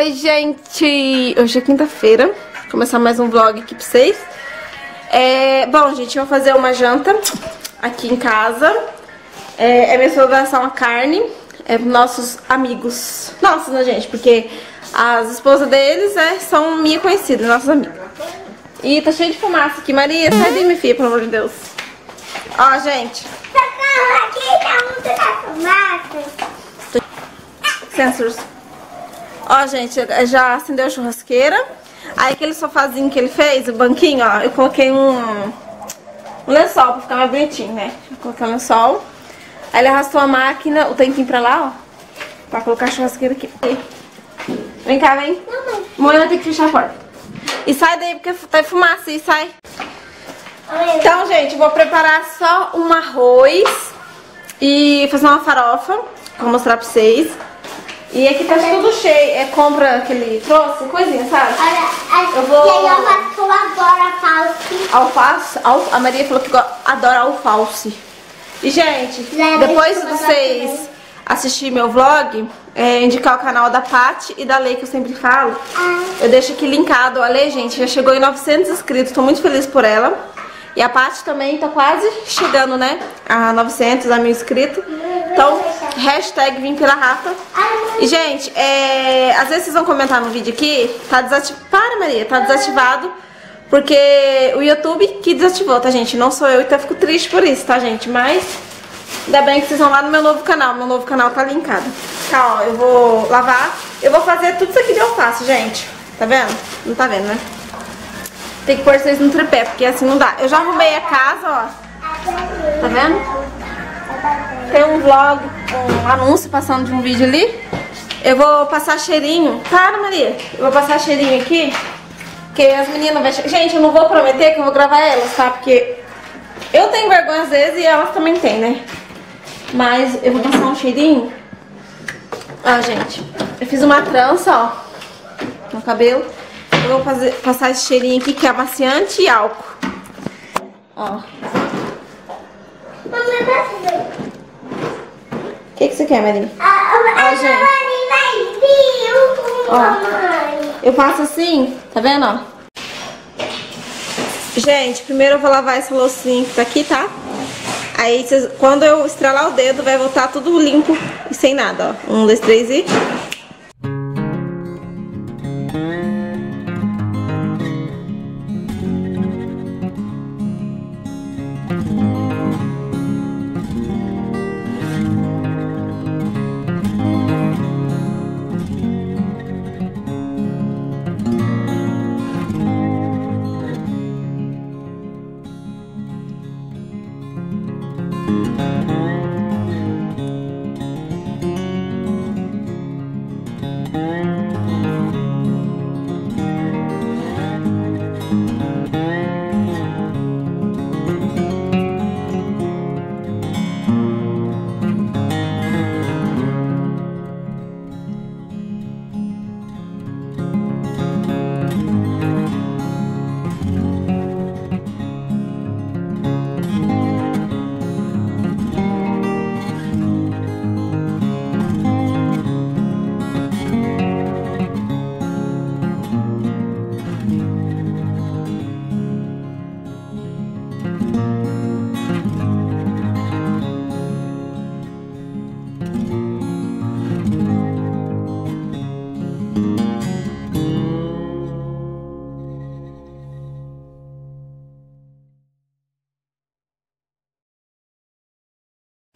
Oi, gente! Hoje é quinta-feira, vou começar mais um vlog aqui pra vocês. É, bom, gente, eu vou fazer uma janta aqui em casa. É, é minha vai uma carne, é nossos amigos. Nossos, né, gente? Porque as esposas deles é, são minha conhecida, nossos amigos. E tá cheio de fumaça aqui. Maria, sai daí, minha filha, pelo amor de Deus. Ó, gente. Socorro, aqui tá muito da fumaça. Sensors. Ó, gente, já acendeu a churrasqueira. Aí aquele sofazinho que ele fez, o banquinho, ó, eu coloquei um, um lençol pra ficar mais bonitinho, né? Eu coloquei um lençol. Aí ele arrastou a máquina, o tanquinho pra lá, ó. Pra colocar a churrasqueira aqui. Vem cá, vem. Mãe vai ter que fechar a porta. E sai daí, porque tá fumaça, e sai. Então, gente, vou preparar só um arroz e fazer uma farofa. Vou mostrar pra vocês. E aqui tá tudo cheio. É compra que ele trouxe, coisinha, sabe? Olha, Eu vou- E aí eu faço que eu adoro. Alface. al- A Maria falou que adora alface. E, gente, Já depois de vocês assistirem meu vlog, é, indicar o canal da Paty e da Lei, que eu sempre falo, Ah. eu deixo aqui linkado. A Lei, gente, já chegou em 900 inscritos. Tô muito feliz por ela. E a Paty também tá quase chegando, né? A 900, a mil inscritos. Então, hashtag vim pela Rafa. E, gente, é, às vezes vocês vão comentar no vídeo aqui, tá desativado. Para, Maria, tá desativado. Porque o YouTube que desativou, tá, gente? Não sou eu, então eu fico triste por isso, tá, gente? Mas ainda bem que vocês vão lá no meu novo canal. Meu novo canal tá linkado. Tá, ó, eu vou lavar. Eu vou fazer tudo isso aqui de alface, gente. Tá vendo? Não tá vendo, né? Tem que pôr vocês no tripé, porque assim não dá. Eu já arrumei a casa, ó. Tá vendo? Tem um vlog, um anúncio passando de um vídeo ali. Eu vou passar cheirinho. Para, Maria. Eu vou passar cheirinho aqui. Porque as meninas vão... Gente, eu não vou prometer que eu vou gravar elas, tá? Porque eu tenho vergonha às vezes e elas também têm, né? Mas eu vou passar um cheirinho. Ó, gente. Eu fiz uma trança, ó. No cabelo. Eu vou fazer, passar esse cheirinho aqui que é amaciante e álcool. Ó. Mamãe, que, que você quer, Maria? A, a, Ó, a gente. vai vir com mamãe. Eu passo assim, tá vendo, ó? Gente, primeiro eu vou lavar essa loucinha que tá aqui, tá? Aí, vocês- quando eu estralar o dedo, vai voltar tudo limpo e sem nada, ó. Um, dois, três e...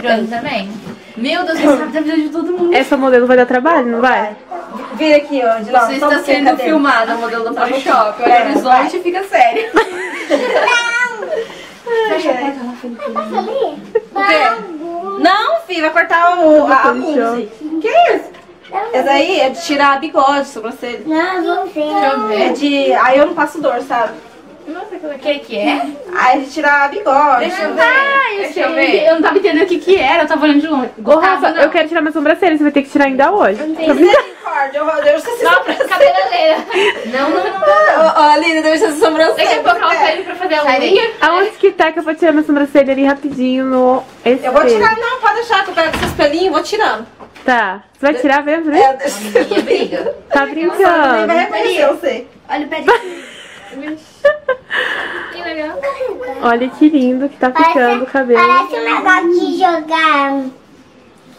Johnny também. Meu Deus, você sabe da vida de todo mundo. Essa modelo vai dar trabalho, não vai? Vira aqui, ó, de lá. Você está sendo filmada, modelo do Photoshop. Olha o horizonte e fica sério. Fecha a porta lá, Felipe. Vamos. Não, filho, vai cortar o, a, a pulse. Que isso? Essa aí é de tirar bigode, sobrancelha. Não. Deixa eu É de... Aí eu não passo dor, sabe? O que que é? Aí é de tirar bigode. Deixa eu ver. Ah, eu Deixa eu ver. Eu não tava entendendo o que que era, eu tava olhando de longe. Ô, Rafa, não. eu quero tirar minha sobrancelha, você vai ter que tirar ainda hoje. Misericórdia, eu, sei se Não, cabeleireira. Não, não, não. Ó, ó, Aline, deve ser sobrancelha. Daqui a pouco ela pede pra fazer a unha. Aonde que tá que eu vou tirar minha sobrancelha ali rapidinho no espelho? Eu vou tirar, não, pode deixar que eu pego esses pelinhos e vou tirando. Tá. Você vai tirar mesmo, né? É, deixa briga. Tá vai brincando. reconhecer, eu sei. Olha o pé Que Olha que lindo que tá ficando o cabelo. Parece um negócio de jogar.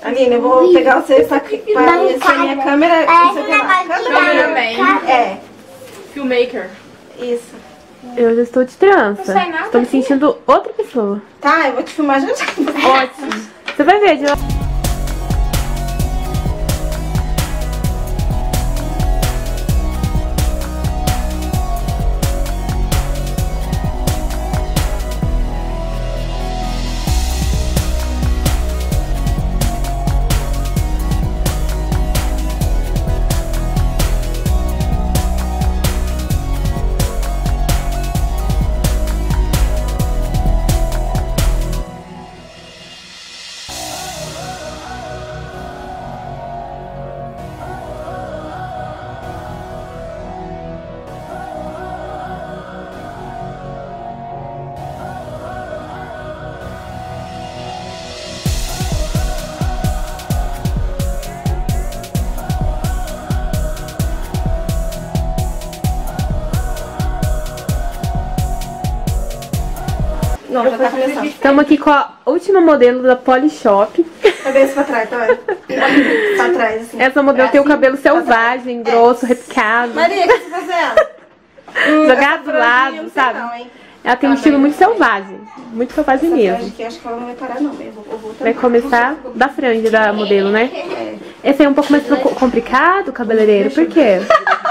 Aline, eu vou pegar você pra, pra minha câmera. Parece Não sei um negócio de Câmera? É, Filmmaker. isso. Eu já estou de trança. sai nada Estou me sentindo outra pessoa. Tá, eu vou te filmar já. Ótimo. Você vai ver, Diogo. Não, já tá começando. Estamos aqui com a última modelo da Polishop. Esse pra trás, tá vendo? Pra trás, assim. Essa modelo tem o cabelo selvagem, grosso, repicado, Maria, o que você tá fazendo? jogado do lado, sabe? Não, hein? Ela tem um estilo muito selvagem. Muito selvagem mesmo. aqui, acho que ela não vai parar, não. Eu vou, eu vou Vai começar da franja da modelo, né? Esse aí é um pouco mais co- complicado, cabeleireiro. Por quê?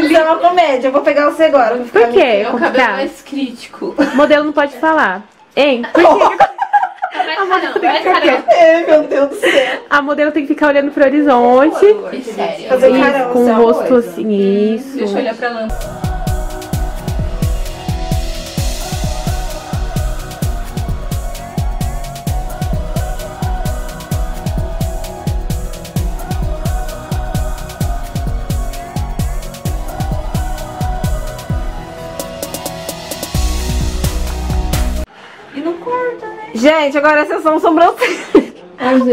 Isso é uma comédia. Eu vou pegar você agora. vou ficar Por quê? É o cabelo Complicado. mais crítico. Modelo não pode falar. Hein? Por quê? Vai ficar não, vai ficar não. É, meu Deus do céu. A modelo tem que ficar olhando pro horizonte. Sério. Com é o uma rosto coisa. assim, isso. Deixa eu olhar pra lâmpada. Gente, agora é sessão sobrancelha.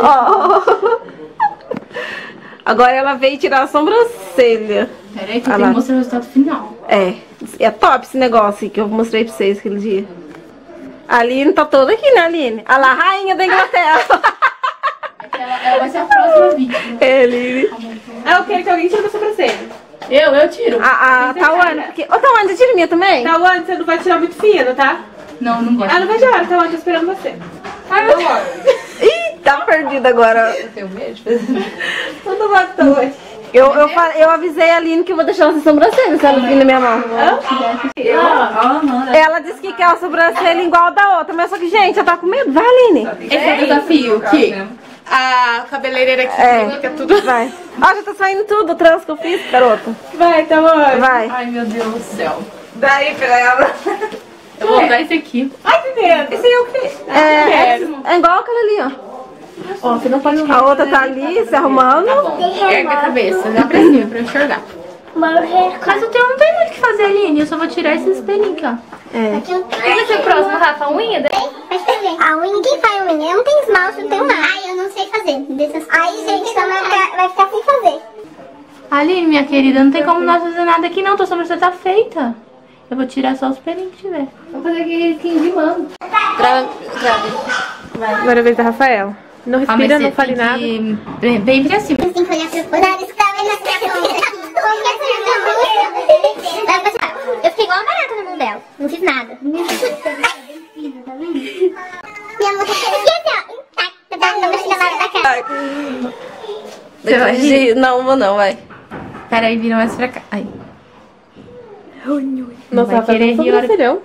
Ó. Agora ela veio tirar a sobrancelha. Peraí que Ah lá. que mostrar o resultado final. É, é top esse negócio aí que eu mostrei pra vocês aquele dia. A Aline tá toda aqui, né, Aline? A lá, rainha da Inglaterra. Ela, ela vai ser a próxima vítima. é, Aline. Ah, eu quero que alguém tire a sobrancelha. Eu, eu tiro. A, a Tawane, porque... Ô, Tawane, você tira minha também? Tawane, você não vai tirar muito fino, tá? Não, não gosto. Ah, não vai tirar, Tawane, tô esperando você. Ai, meu Deus. Ih, tá perdida agora. Eu tenho medo de fazer. Tudo bom, Tawane. Eu, eu, fa- eu avisei a Aline que eu vou deixar ela sem sobrancelha se ela vir na minha mão. Ah, Ela disse que quer a sobrancelha igual a da outra, mas só que, gente, ela tá com medo. Vai, Aline. Esse é o desafio, que A cabeleireira aqui É. fica tudo. Vai. Ó, já tá saindo tudo o trans que eu fiz, garoto. Vai, Tawane. Vai. Ai, meu Deus do céu. Daí pra ela. Eu vou usar esse aqui. Ai, que medo. Esse aí é o quê? É, é, é igual aquela ali, ó. Ó, você não pode A outra tá ali se arrumando. Ergue a cabeça, dá pra cima, pra enxergar. Mas eu tenho, não tem muito o que fazer, Aline. Eu só vou tirar esse espelhinho aqui, ó. É. Quem vai ser o próximo, Rafa? A unha? Vai fazer. A unha, quem faz unha? Eu não tenho esmalte, não tenho nada. Ai, eu não sei fazer. Dessas Aí, gente, então vai ficar, vai ficar sem fazer. Aline, minha querida, não tem como nós fazer nada aqui não. Tua sobrancelha tá feita. Eu vou tirar só os pelinhos que tiver. Vamos fazer aqui skin de mano. Agora é a vez da Rafaela. Não Ah, respira, mas não fale nada. que- Bem, bem pra cima. Você tem que olhar pra fora. Nariz que tá vendo Vai passar. Eu fiquei igual uma barata na mão dela. Não fiz nada. Minha mão tá aqui assim, ó. Intacta. Tá na na da cara. Você vai rir? Não, vou não, vai. Peraí, vira mais pra cá. Nossa, vai querer rir hora-.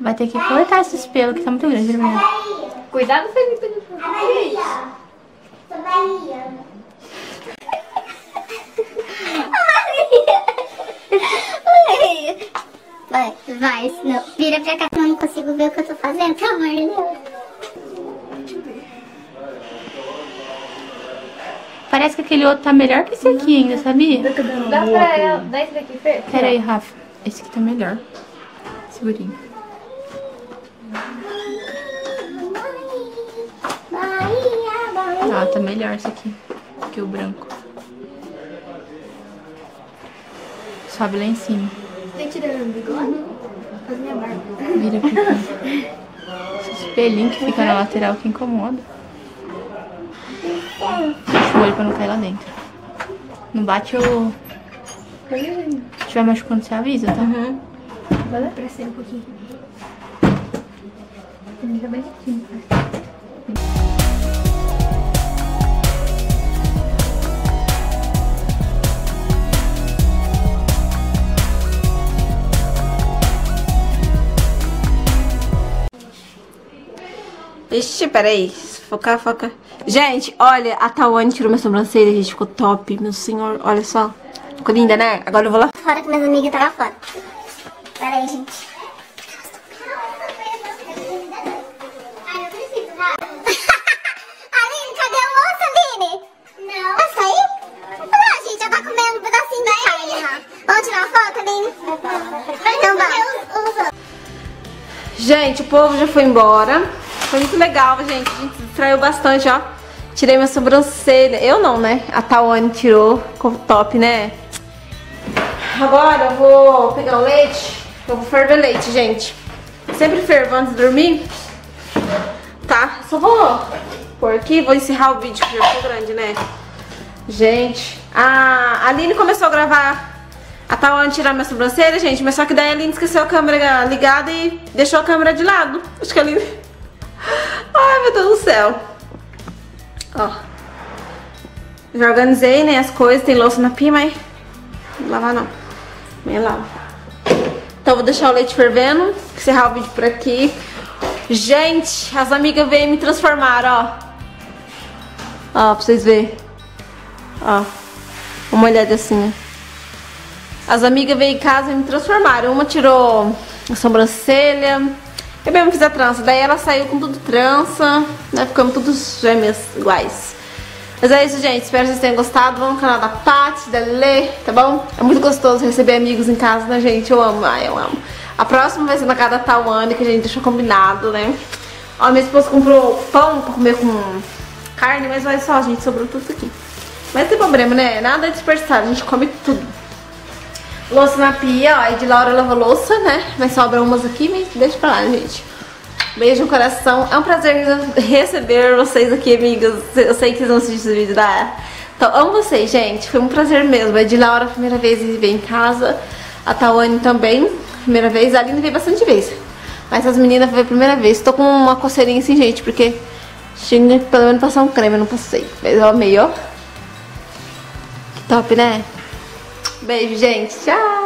Vai ter que cortar esses pelos que tá muito grande. Né? Cuidado, Felipe. Vai, vai, senão vira pra cá, senão eu não consigo ver o que eu tô fazendo, pelo amor de Deus. Parece que aquele outro tá melhor que esse aqui ainda, sabia? Dá pra ela, dá esse daqui, Fê. Pera aí, Rafa. Esse aqui tá melhor. Segurinho. Ah, tá melhor esse aqui que o branco. Sobe lá em cima. Vem tirando bigode? Faz minha barba. Vira pra cá. Esse espelhinho que fica na lateral que incomoda. O olho pra não cair lá dentro. Não bate o... Se tiver machucando, você avisa, tá? Uhum. Pra ser um pouquinho. Fica bem quietinho. Ixi, peraí. Focar, foca. Gente, olha, a Tawane tirou minha sobrancelha, gente. Ficou top, meu senhor. Olha só. Ficou linda, né? Agora eu vou lá. Fora que minhas amigas estavam fora. Pera aí, gente. Gente, o povo já foi embora. Foi muito legal, gente. A gente se distraiu bastante, ó. Tirei minha sobrancelha. Eu não, né? A Tawane tirou. Ficou top, né? Agora eu vou pegar o leite. Eu vou ferver leite, gente. Sempre fervo antes de dormir. Tá? Só vou pôr aqui. Vou encerrar o vídeo, que já ficou grande, né? Gente, a Aline começou a gravar a Tawane tirar minha sobrancelha, gente. Mas só que daí a Aline esqueceu a câmera ligada e deixou a câmera de lado. Acho que a Aline... Ai, meu Deus do céu. Ó. Já organizei, né, as coisas. Tem louça na pia, mas... Não lavar não. Nem lava. Então vou deixar o leite fervendo. Encerrar o vídeo por aqui. Gente, as amigas veio me transformar, ó. Ó, pra vocês verem. Ó. Uma olhada assim, ó. As amigas veio em casa e me transformaram. Uma tirou a sobrancelha. Eu mesmo fiz a trança. Daí ela saiu com tudo trança. Né? Ficamos todos gêmeas iguais. Mas é isso, gente. Espero que vocês tenham gostado. Vamos no canal da Paty, da Lê, tá bom? É muito gostoso receber amigos em casa, né, gente? Eu amo, ai, eu amo. A próxima vai ser na casa da Tawane, que a gente deixou combinado, né? Ó, minha esposa comprou pão pra comer com carne, mas vai só, gente, sobrou tudo aqui. Mas tem problema, né? Nada desperdiçado, a gente come tudo. Louça na pia, ó, a de Laura lava louça, né? Mas sobra umas aqui, mas deixa pra lá, gente. Beijo no coração. É um prazer receber vocês aqui, amigas. Eu sei que vocês vão assistir esse vídeo da... Então, amo vocês, gente. Foi um prazer mesmo. A de Laura, primeira vez veio em casa. A Tawane também, primeira vez. A Aline veio bastante vez. Mas as meninas foi a primeira vez. Tô com uma coceirinha assim, gente, porque tinha que pelo menos passar um creme, eu não passei. Mas eu amei, ó. Que top, né? Beijo, gente. Tchau!